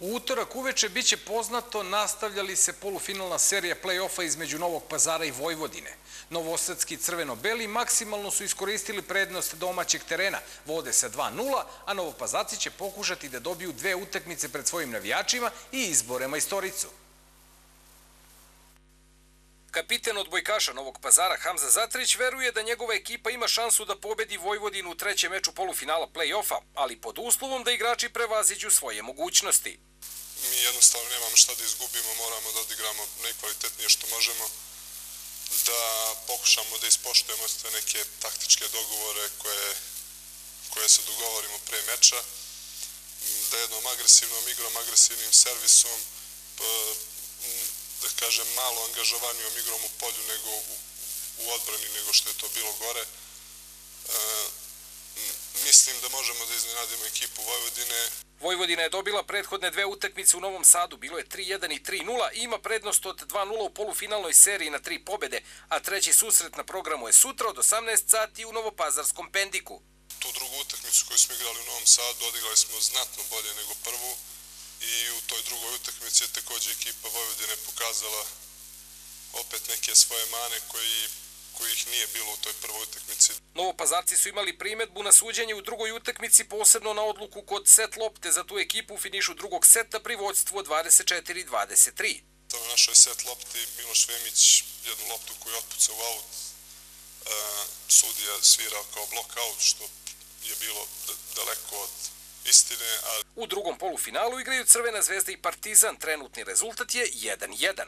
U utorak uveče biće poznato nastavljali se polufinalna serija play-offa između Novog pazara i Vojvodine. Novosadski crveno-beli maksimalno su iskoristili prednost domaćeg terena, vode sa 2-0, a Novopazarci će pokušati da dobiju dve utakmice pred svojim navijačima i izbore majstoricu. Kapiten odbojkaša Novog pazara Hamza Zatrić veruje da njegova ekipa ima šansu da pobedi Vojvodinu u trećem meču polufinala play-offa, ali pod uslovom da igrači prevaziđu svoje mogućnosti. Mi jednostavno nemamo šta da izgubimo, moramo da odigramo najkvalitetnije što možemo, da pokušamo da ispoštujemo sve neke taktičke dogovore koje, koje se dogovorimo pre meča, da jednom agresivnom igrom, agresivnim servisom, kažem, malo angažovanijom igrom u polju nego u, u odbrani nego što je to bilo gore. E, mislim da možemo da iznenadimo ekipu Vojvodine. Vojvodina je dobila prethodne dve utakmice u Novom Sadu, bilo je 3-1 i 3-0 i ima prednost od 2-0 u polufinalnoj seriji na tri pobede, a treći susret na programu je sutra od 18 sati u Novopazarskom pendiku. Tu drugu utakmicu koju smo igrali u Novom Sadu odigrali smo znatno bolje nego prvu toj drugoj utakmici je takođe ekipa Vojvodine pokazala opet neke svoje mane koji kojih nije bilo u toj prvoj utakmici. Novopazarci su imali primetbu na suđenje u drugoj utakmici, posebno na odluku kod set lopte za tu ekipu u finišu drugog seta pri vođstvu 24-23. To je našoj set lopti Miloš Vemić jednu loptu koju je otpucao u aut. E, sudija svirao kao block out, što je bilo daleko od istine. Ali... U drugom polufinalu igraju Crvena zvezda i Partizan. Trenutni rezultat je 1-1.